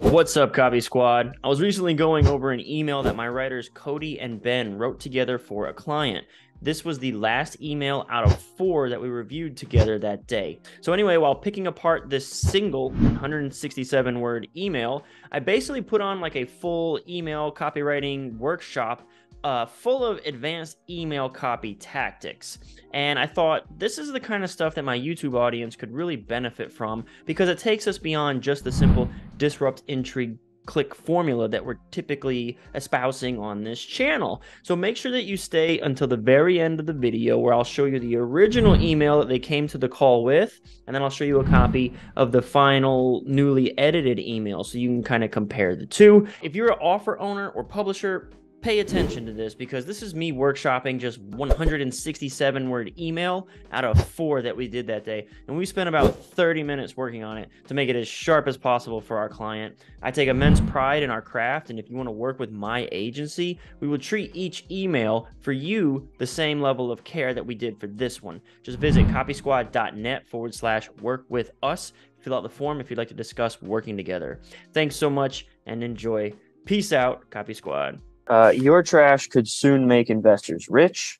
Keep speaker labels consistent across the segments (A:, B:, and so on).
A: What's up, Copy Squad? I was recently going over an email that my writers Cody and Ben wrote together for a client. This was the last email out of four that we reviewed together that day. So, anyway, while picking apart this single 167 word email, I basically put on like a full email copywriting workshop uh, full of advanced email copy tactics. And I thought this is the kind of stuff that my YouTube audience could really benefit from because it takes us beyond just the simple disrupt, intrigue, click formula that we're typically espousing on this channel. So make sure that you stay until the very end of the video where I'll show you the original email that they came to the call with, and then I'll show you a copy of the final newly edited email so you can kind of compare the two. If you're an offer owner or publisher, pay attention to this because this is me workshopping just 167 word email out of four that we did that day. And we spent about 30 minutes working on it to make it as sharp as possible for our client. I take immense pride in our craft. And if you want to work with my agency, we will treat each email for you the same level of care that we did for this one. Just visit copysquad.net forward slash work with us. Fill out the form if you'd like to discuss working together. Thanks so much and enjoy. Peace out, Copy Squad.
B: Uh, your trash could soon make investors rich.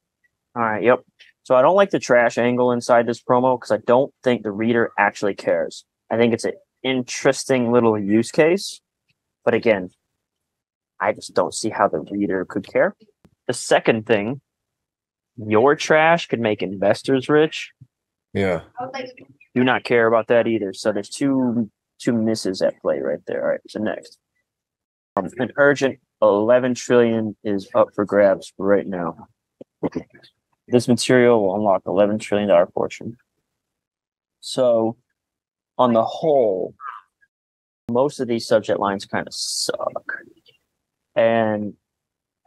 B: All right, yep. So I don't like the trash angle inside this promo because I don't think the reader actually cares. I think it's an interesting little use case, but again, I just don't see how the reader could care. The second thing, your trash could make investors rich.
C: Yeah.
B: Do not care about that either. So there's two two misses at play right there. All right. So next, an urgent 11 trillion is up for grabs right now. This material will unlock 11 trillion dollar fortune. So, on the whole, most of these subject lines kind of suck. And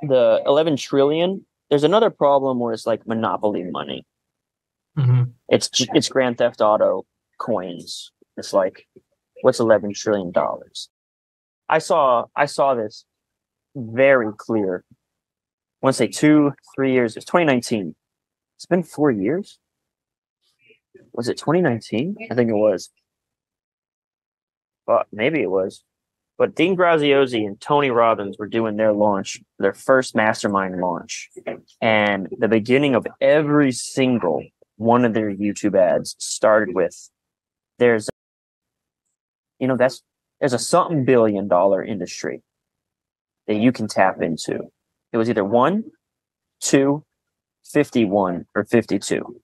B: the 11 trillion, there's another problem where it's like monopoly money.
D: Mm-hmm.
B: It's it's Grand Theft Auto coins. It's like what's 11 trillion dollars? I saw I saw this very clear. I want to say two, three years. It's 2019. It's been four years. Was it 2019? I think it was. But maybe it was. But Dean Graziosi and Tony Robbins were doing their launch, their first mastermind launch. And the beginning of every single one of their YouTube ads started with there's, you know, that's, there's a something billion dollar industry that you can tap into. It was either one, two, 51, or 52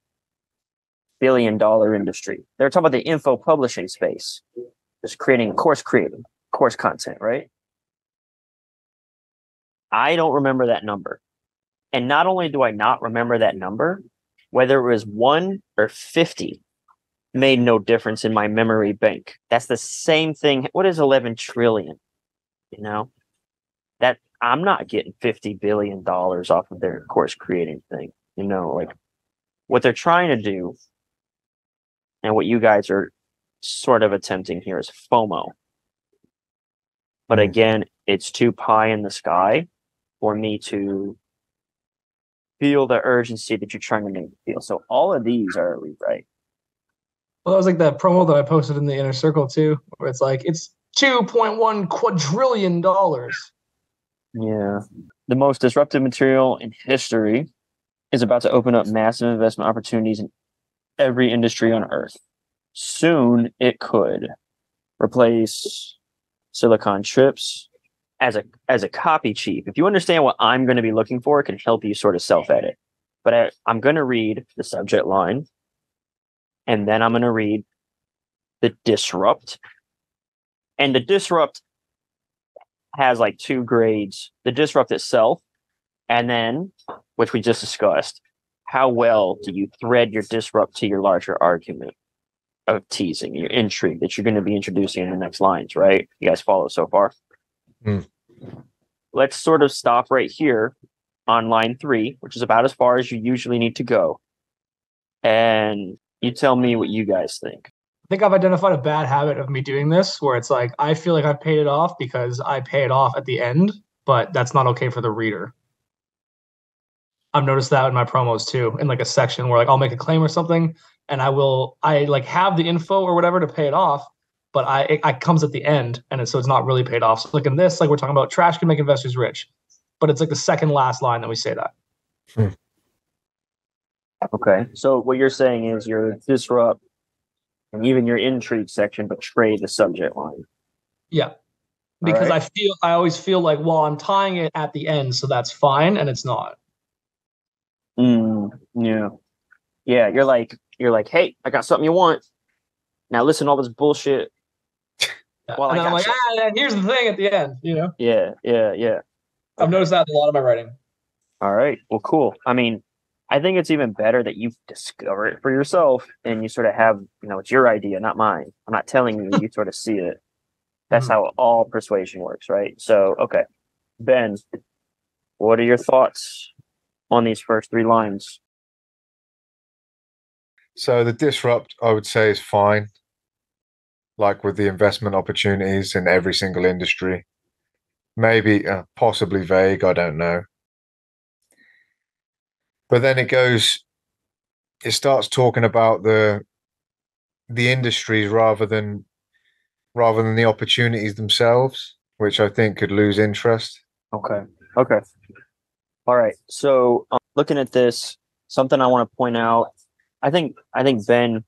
B: billion dollar industry. They're talking about the info publishing space, just creating course creating, course content, right? I don't remember that number. And not only do I not remember that number, whether it was one or 50 made no difference in my memory bank. That's the same thing. What is 11 trillion? You know, that I'm not getting 50 billion dollars off of their course creating thing. You know, like what they're trying to do and what you guys are sort of attempting here is FOMO. But hmm. again, it's too pie in the sky for me to feel the urgency that you're trying to make me feel. So all of these are a rewrite.
D: Well, that was like that promo that I posted in the inner circle too, where it's like it's two point one quadrillion dollars.
B: Yeah. The most disruptive material in history is about to open up massive investment opportunities in every industry on earth. Soon it could replace silicon chips as a as a copy chief. If you understand what I'm going to be looking for, it can help you sort of self edit. But I, I'm going to read the subject line, and then I'm going to read the disrupt. And the disrupt has like two grades the disrupt itself, and then, which we just discussed, how well do you thread your disrupt to your larger argument of teasing, your intrigue that you're going to be introducing in the next lines, right? You guys follow so far?
C: Hmm.
B: Let's sort of stop right here on line three, which is about as far as you usually need to go. And you tell me what you guys think.
D: I think I've identified a bad habit of me doing this where it's like I feel like I've paid it off because I pay it off at the end, but that's not okay for the reader. I've noticed that in my promos too, in like a section where like I'll make a claim or something and I will I like have the info or whatever to pay it off, but I it, it comes at the end, and it's, so it's not really paid off. So like in this, like we're talking about, trash can make investors rich, but it's like the second last line that we say that. Hmm.
B: Okay. So what you're saying is your disrupt and even your intrigue section betray the subject line.
D: Yeah. Because
B: right.
D: I feel I always feel like well I'm tying it at the end so that's fine and it's not.
B: Mm, yeah. Yeah. You're like you're like, hey, I got something you want. Now listen to all this bullshit. Well,
D: and
B: I
D: I'm like,
B: gotcha.
D: ah, and here's the thing at the end, you know.
B: Yeah, yeah, yeah.
D: I've noticed that in a lot of my writing.
B: All right. Well, cool. I mean, I think it's even better that you discover it for yourself and you sort of have, you know, it's your idea, not mine. I'm not telling you, you sort of see it. That's
D: Mhm.
B: how all persuasion works, right? So, okay. Ben, what are your thoughts on these first three lines?
C: So the disrupt, I would say, is fine. Like with the investment opportunities in every single industry, maybe uh, possibly vague. I don't know. But then it goes. It starts talking about the the industries rather than rather than the opportunities themselves, which I think could lose interest.
B: Okay. Okay. All right. So, um, looking at this, something I want to point out. I think I think Ben,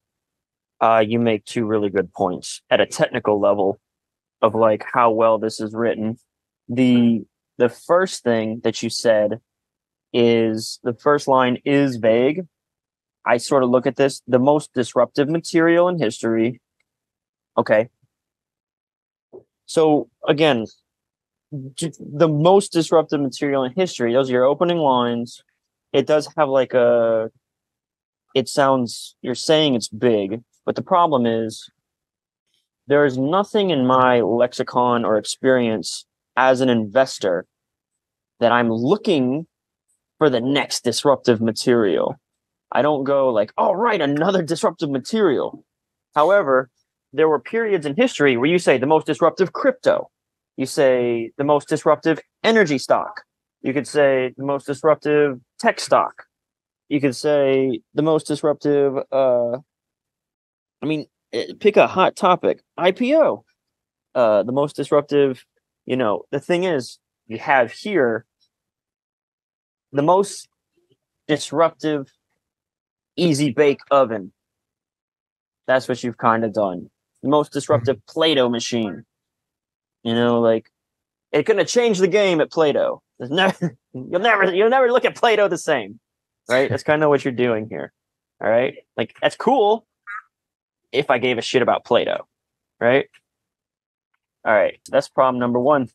B: uh, you make two really good points at a technical level of like how well this is written. The the first thing that you said is the first line is vague. I sort of look at this the most disruptive material in history. Okay. So again, the most disruptive material in history. Those are your opening lines. It does have like a. It sounds you're saying it's big, but the problem is there is nothing in my lexicon or experience as an investor that I'm looking for the next disruptive material. I don't go like, all right, another disruptive material. However, there were periods in history where you say the most disruptive crypto, you say the most disruptive energy stock. You could say the most disruptive tech stock. You could say the most disruptive. Uh, I mean, eh, pick a hot topic. IPO. Uh, the most disruptive. You know, the thing is, you have here the most disruptive easy bake oven. That's what you've kind of done. The most disruptive mm-hmm. Play-Doh machine. You know, like it's gonna change the game at Play-Doh. There's never you'll never you'll never look at Play-Doh the same. Right? That's kind of what you're doing here. All right. Like that's cool if I gave a shit about Play-Doh. Right? All right. That's problem number one.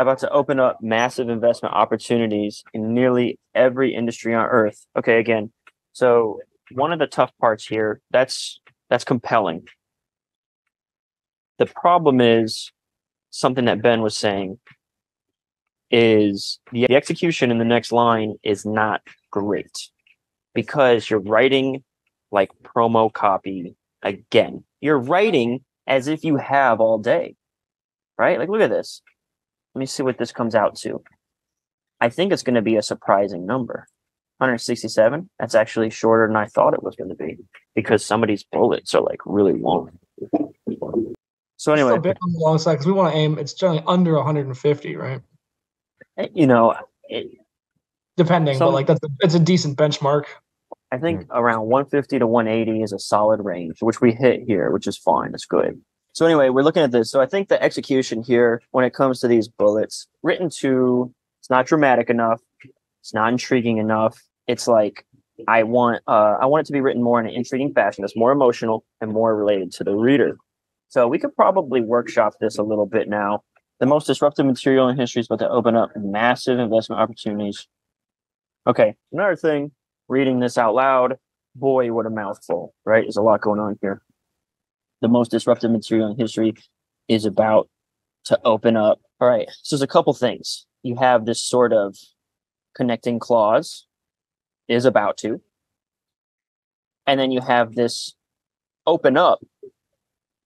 B: About to open up massive investment opportunities in nearly every industry on earth. Okay, again. So one of the tough parts here, that's that's compelling. The problem is something that Ben was saying is the, execution in the next line is not great because you're writing like promo copy again. You're writing as if you have all day, right? Like, look at this. Let me see what this comes out to. I think it's going to be a surprising number. 167. That's actually shorter than I thought it was going to be because some of these bullets are like really long. So
D: It's
B: anyway,
D: still big on the long side because we want to aim. It's generally under 150, right?
B: Eh, you know, it,
D: Depending,
B: Some-
D: but like that's a, it's a decent benchmark.
B: I think hmm. around 150 to 180 is a solid range, which we hit here, which is fine. It's good. So anyway, we're looking at this. So I think the execution here, when it comes to these bullets, written to, it's not dramatic enough. It's not intriguing enough. It's like I want, uh, I want it to be written more in an intriguing fashion. That's more emotional and more related to the reader. So we could probably workshop this a little bit now. The most disruptive material in history is about to open up massive investment opportunities. Okay, another thing reading this out loud, boy, what a mouthful, right? There's a lot going on here. The most disruptive material in history is about to open up. All right, so there's a couple things. You have this sort of connecting clause, is about to. And then you have this open up,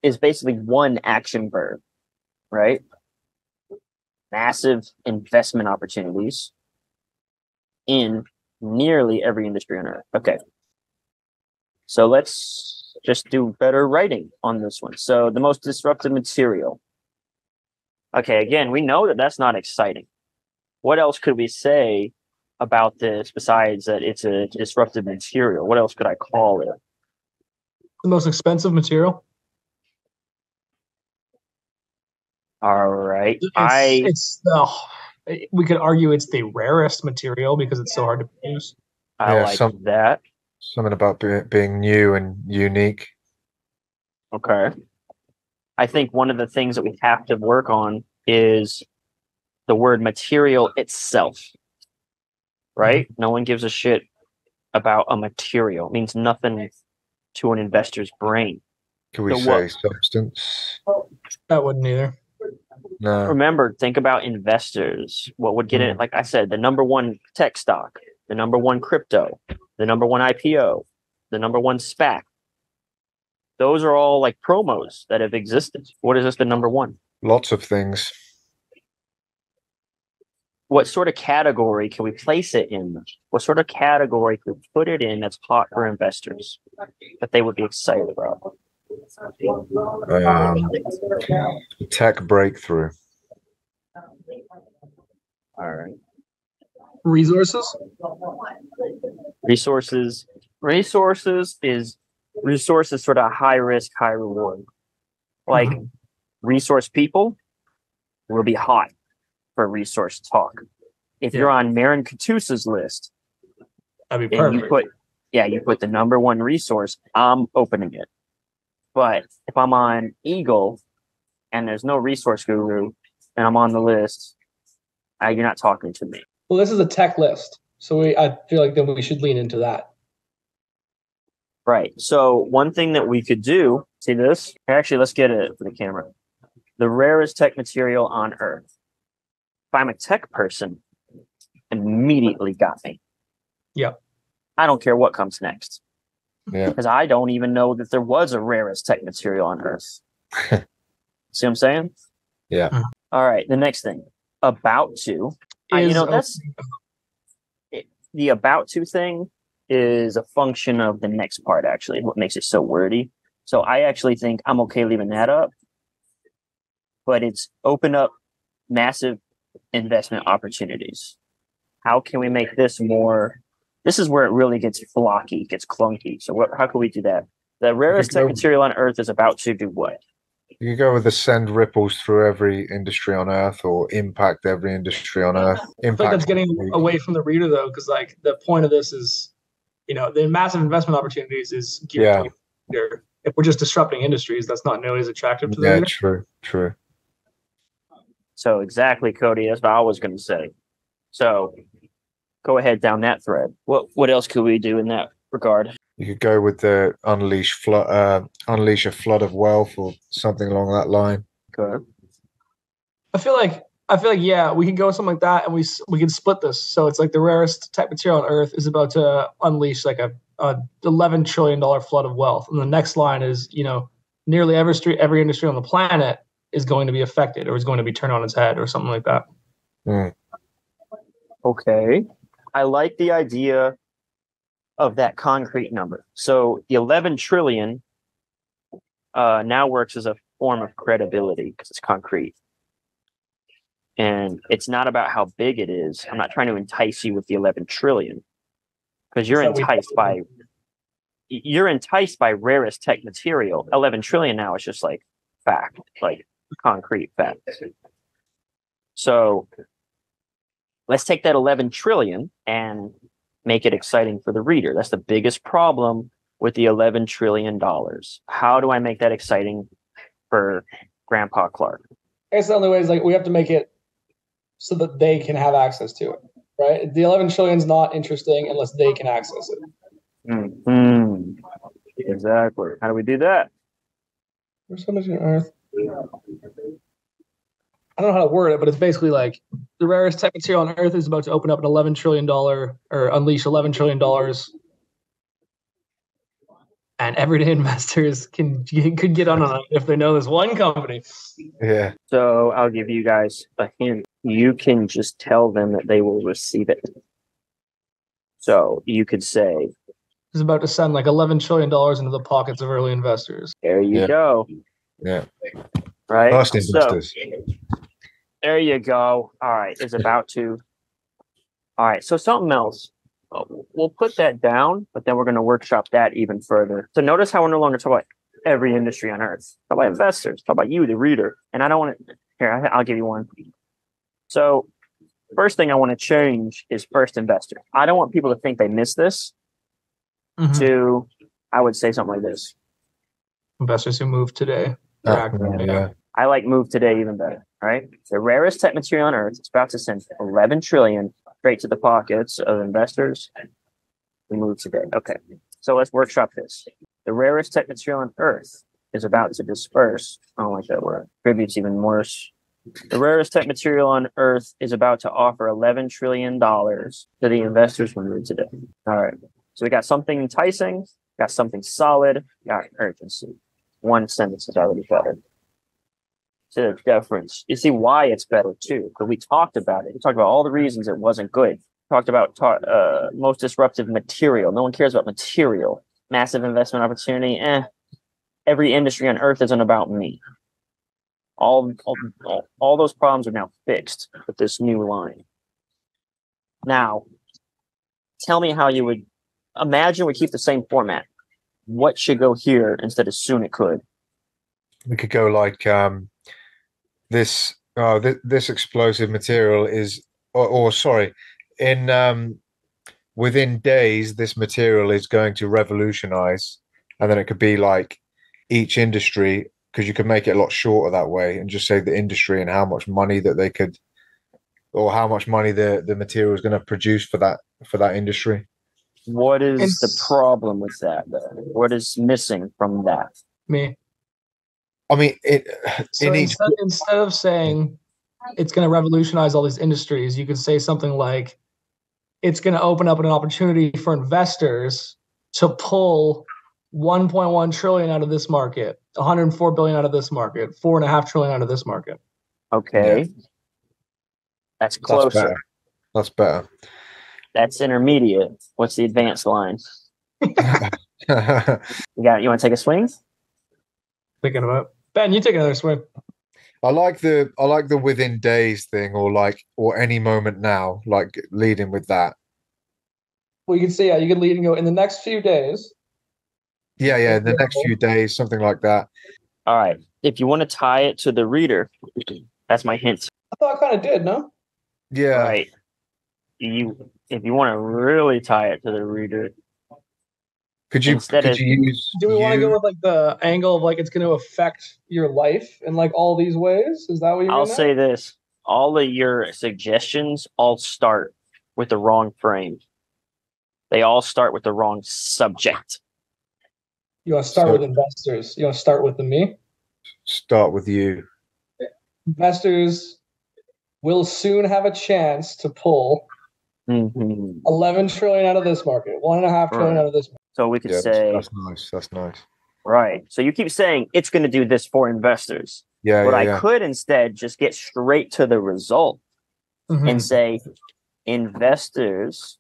B: is basically one action verb, right? Massive investment opportunities in nearly every industry on earth. Okay. So let's just do better writing on this one. So the most disruptive material. Okay, again, we know that that's not exciting. What else could we say about this besides that it's a disruptive material? What else could I call it?
D: The most expensive material.
B: All right.
D: It's,
B: I
D: it's the we could argue it's the rarest material because it's so hard to produce.
B: I
C: Yeah,
B: like
C: some-
B: that.
C: Something about be- being new and unique.
B: Okay. I think one of the things that we have to work on is the word material itself. Right? Mm-hmm. No one gives a shit about a material. It means nothing to an investor's brain.
C: Can we
B: So
C: say
B: what-
C: substance?
D: That wouldn't either.
C: No.
B: Remember, think about investors. What would get it? Mm-hmm. Like I said, the number one tech stock, the number one crypto, the number one IPO, the number one SPAC. Those are all like promos that have existed. What is this the number one?
C: Lots of things.
B: what sort of category can we place it in? What sort of category can we put it in that's hot for investors that they would be excited about?
C: Um, tech breakthrough.
B: All right.
D: Resources.
B: Resources. Resources is resources sort of high risk, high reward. Like resource people will be hot for resource talk. If you're on Marin Katusa's list
D: That'd be
B: and you
D: perfect.
B: put yeah, you put the number one resource, I'm opening it. But if I'm on Eagle and there's no resource guru and I'm on the list, uh, you're not talking to me.
D: Well, this is a tech list, so we I feel like then we should lean into that.
B: Right. So one thing that we could do, see this? Actually, let's get it for the camera. The rarest tech material on earth. If I'm a tech person, immediately got me.
D: Yep.
B: I don't care what comes next.
C: Yeah.
B: Because I don't even know that there was a rarest tech material on earth. See what I'm saying?
C: Yeah.
D: Mhm.
B: All right. The next thing. About to. You know, that's the about to thing is a function of the next part actually what makes it so wordy. So i actually think i'm okay leaving that up but it's open up massive investment opportunities. How can we make this more this is where it really gets flocky gets clunky. So what, how can we do that? The rarest tech material on earth is about to do what
C: You could go with the send ripples through every industry on earth or impact every industry on earth.
D: I feel like that's getting away from the reader though, because like the point of this is, you know, the massive investment opportunities is geared
C: Yeah.
D: to. If we're just disrupting industries, that's not nearly as attractive to the
C: Yeah,
D: reader.
C: true, true.
B: so exactly cody that's what i was going to say so go ahead down that thread what what else could we do in that regard
C: You could go with the unleash flood, uh, unleash a flood of wealth or something along that line.
B: Good.
D: I feel like I feel like yeah, we can go something like that, and we s- we could split this. So it's like the rarest type material on Earth is about to unleash like a, a eleven trillion dollar flood of wealth, and the next line is you know nearly every street every industry on the planet is going to be affected or is going to be turned on its head or something like that.
C: Hmm.
B: Okay. I like the idea of that concrete number. So the 11 trillion uh, now works as a form of credibility because it's concrete. And it's not about how big it is. I'm not trying to entice you with the 11 trillion because you're
D: So we-
B: enticed by you're enticed by rarest tech material. 11 trillion now is just like fact, like concrete fact. So let's take that 11 trillion and make it exciting for the reader. That's the biggest problem with the 11 trillion dollars. How do I make that exciting for Grandpa Clark?
D: I guess the only way is like we have to make it so that they can have access to it, right? The eleven trillion is not interesting unless they can access it.
B: Hmm. Exactly. How do we do that?
D: There's so much on Earth. I don't know how to word it, but it's basically like the rarest tech material on Earth is about to open up an eleven trillion dollar or unleash eleven trillion dollars, and everyday investors can could get on on it if they know this one company.
C: Yeah.
B: So I'll give you guys a hint. You can just tell them that they will receive it. So you could say,
D: is about to send like eleven trillion dollars into the pockets of early investors.
B: There you
C: Yeah.
B: go.
C: Yeah.
B: Right.
C: First
B: So,
C: investors.
B: There you go. All right. Is about to. All right. So something else. Uh, We'll put that down, but then we're going to workshop that even further. So notice how we're no longer talking about every industry on earth. Talk about investors. Talk about you, the reader. And I don't want to. Here, I- I'll give you one. So, first thing I want to change is first investor. I don't want people to think they missed this.
D: Mhm.
B: To, I would say something like this.
D: Investors who move today. Correct.
C: yeah, yeah.
B: I like move today even better. Right? The rarest tech material on earth is about to send 11 trillion straight to the pockets of investors. We move today. Okay. So let's workshop this. The rarest tech material on earth is about to disperse. I don't like that word. Tribute's even worse. The rarest tech material on earth is about to offer $11 trillion to the investors we move today. All right. So we got something enticing, got something solid, got urgency. One sentence is already better to the difference. You see why it's better too, because we talked about it. We talked about all the reasons it wasn't good. Talked about ta- uh, most disruptive material. No one cares about material. Massive investment opportunity. Eh. Every industry on earth isn't about me. All, all, all, all those problems are now fixed with this new line. Now, tell me how you would imagine we keep the same format. What should go here instead of soon it could?
C: We could go like um, this. Oh, th- this explosive material is, or, or sorry, in um, within days, this material is going to revolutionize, and then it could be like each industry because you could make it a lot shorter that way, and just say the industry and how much money that they could, or how much money the the material is going to produce for that for that industry.
B: What is
D: And
B: the problem with that? Though? What is missing from that?
D: Me.
C: I mean, it
D: So
C: in each
D: instead, instead of saying it's going to revolutionize all these industries, you could say something like it's going to open up an opportunity for investors to pull 1.1 trillion out of this market, 104 billion out of this market, four and a half trillion out of this market.
B: Okay, that's
C: that's
B: closer.
C: better. That's better.
B: That's intermediate. What's the advanced line? You got? You want to take a swing?
D: Thinking about Ben, you take another swing.
C: I like the I like the within days thing, or like or any moment now, like leading with that.
D: Well, you can see, yeah, you can lead and go in the next few days.
C: Yeah, yeah. The next few days, something like that.
B: All right. If you want to tie it to the reader, that's my hint.
D: I thought I kind of did, no?
C: Yeah,
B: All right. You, if you want to really tie it to the reader,
C: could you
B: Instead
C: could
B: of-
C: you use?
D: Do we want to go with like the angle of like it's going to affect your life in like all these ways? Is that what you're
B: I'll
D: getting at?
B: say this: all of your suggestions all start with the wrong frame. They all start with the wrong subject.
D: You want to start
C: So-
D: with investors. You want to start with the me.
C: start with you?
D: Investors will soon have a chance to pull
B: Mhm.
D: 11 trillion out of this market, one and a half trillion
B: Right.
D: out of this. Market.
B: So we could
C: Yeah,
B: say,
C: that's nice. That's nice.
B: right. So you keep saying it's going to do this for investors.
C: Yeah,
B: but
C: yeah,
B: I
C: yeah.
B: could instead just get straight to the result
D: Mm-hmm.
B: and say investors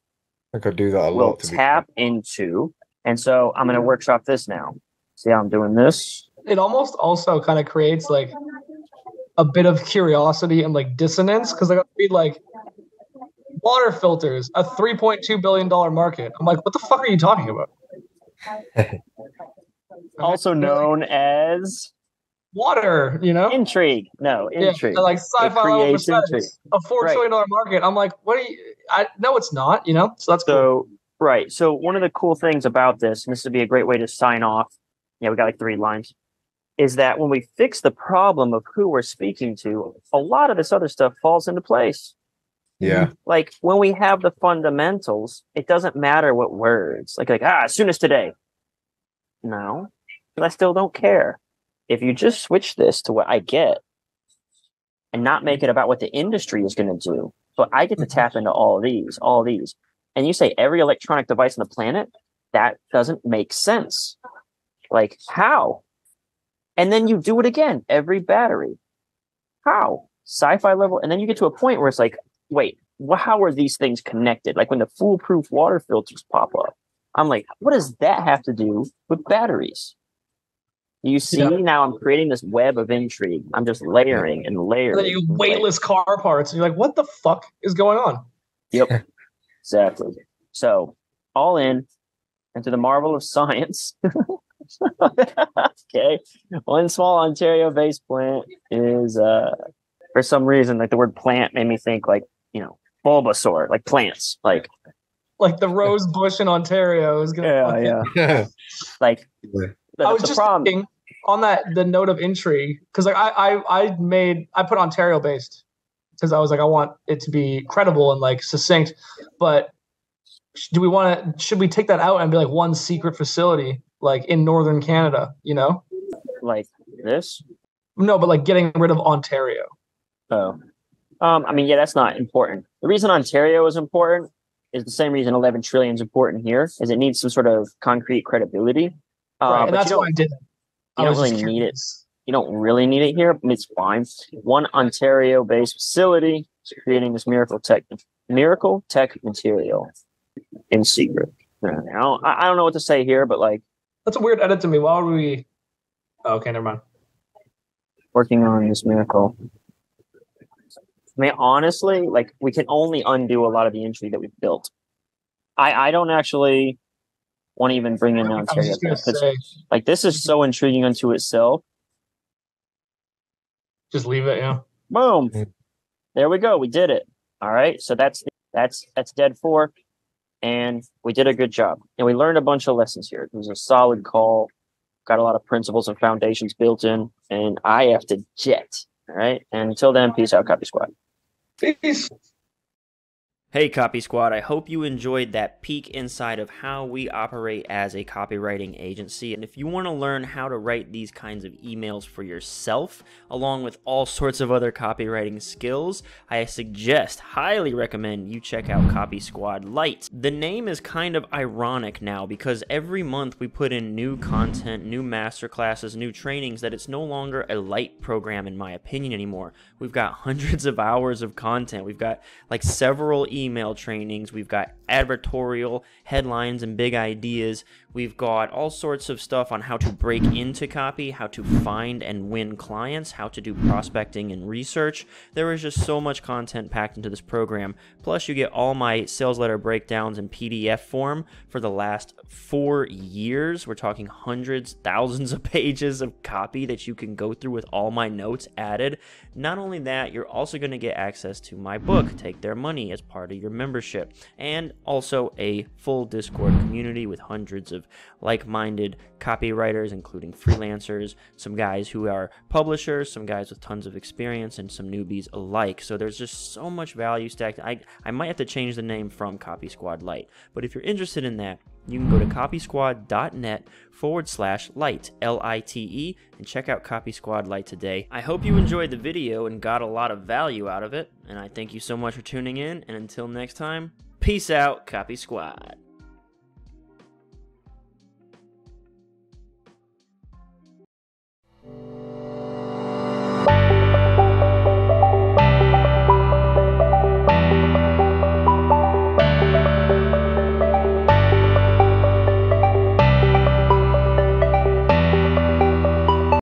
C: I could do that a
B: will
C: lot. To be
B: tap into. And so I'm going to workshop this now. See how I'm doing this?
D: It almost also kind of creates like a bit of curiosity and like dissonance because I got to read like water filters, a 3.2 billion dollar market. I'm like, what the fuck are you talking about?
B: Also known as
D: water, you know?
B: intrigue. No,
D: Yeah,
B: intrigue.
D: like sci-fi
B: creates
D: percentage,
B: intrigue.
D: a four
B: Right.
D: trillion dollar market. I'm like, what are you? I no, it's not. You know, so that's cool.
B: So right. So one of the cool things about this, and this would be a great way to sign off. Yeah, we got like three lines. Is that when we fix the problem of who we're speaking to, a lot of this other stuff falls into place.
C: Yeah,
B: Like when we have the fundamentals, it doesn't matter what words. Like like ah, as soon as today. No, I still don't care. If you just switch this to what I get, and not make it about what the industry is going to do, but I get to tap into all these, all these, and you say every electronic device on the planet, that doesn't make sense. Like how? And then you do it again, every battery. How? Sci-fi level, and then you get to a point where it's like, wait, how are these things connected? Like when the foolproof water filters pop up,
C: I'm like, what does that have to do with batteries? You see,
D: Yeah.
C: now I'm creating this web of intrigue. I'm just layering and
D: And
C: layering.
D: then you
C: and layering.
D: weightless car parts, and you're like, what the fuck is going on?
C: Yep, exactly. So, all in into the marvel of science. okay, one small Ontario-based plant is, uh, for some reason, like the word plant made me think like you know Bulbasaur, like plants, like
D: Like the rose bush in Ontario is gonna.
C: yeah, yeah, like. The,
D: I was
C: the
D: just
C: problem,
D: thinking on that the note of intrigue because like I, I I made I put Ontario based because I was like I want it to be credible and like succinct, but do we want to should we take that out and be like one secret facility like in northern Canada? You know,
C: like this.
D: no, but like getting rid of Ontario.
C: Oh, um, I mean, yeah, that's not important. The reason Ontario is important is the same reason 11 trillion is important here, is it needs some sort of concrete credibility. Uh,
D: right, and that's
C: you
D: why I did it. I
C: you don't really need it. you don't really need it here. but It's fine. One Ontario-based facility is creating this miracle tech, miracle tech material in secret. Now, I, I don't know what to say here, but like
D: That's a weird edit to me. Why would we? Oh, okay, never mind.
C: working on this miracle. I mean, honestly, like we can only undo a lot of the intrigue that we've built. I I don't actually want to even bring in
D: I
C: Ontario
D: gonna
C: because
D: say,
C: like this is so intriguing unto itself.
D: just leave it. Yeah.
C: Boom, there we go. We did it. All right, so that's that's that's dead four, and we did a good job, and we learned a bunch of lessons here. It was a solid call. Got a lot of principles and foundations built in, and I have to jet. All right, and until then, peace out, copy squad.
D: Peace.
B: Hey, Copy Squad, I hope you enjoyed that peek inside of how we operate as a copywriting agency. And if you want to learn how to write these kinds of emails for yourself, along with all sorts of other copywriting skills, I suggest, highly recommend you check out Copy Squad Lite. The name is kind of ironic now because every month we put in new content, new masterclasses, new trainings that it's no longer a light program, in my opinion, anymore. We've got hundreds of hours of content. We've got like several email trainings. We've got advertorial headlines and big ideas. We've got all sorts of stuff on how to break into copy, how to find and win clients, how to do prospecting and research. There is just so much content packed into this program. Plus, you get all my sales letter breakdowns in PDF form for the last four years. We're talking hundreds, thousands of pages of copy that you can go through with all my notes added. Not only that, you're also going to get access to my book, Take Their Money, as part of your membership, and also a full Discord community with hundreds of like minded copywriters, including freelancers, some guys who are publishers, some guys with tons of experience, and some newbies alike. So there's just so much value stacked. I, I might have to change the name from Copy Squad Lite, but if you're interested in that, you can go to copysquad.net forward slash light, L I T E, and check out Copy Squad Lite today. I hope you enjoyed the video and got a lot of value out of it, and I thank you so much for tuning in. And until next time, peace out, Copy Squad.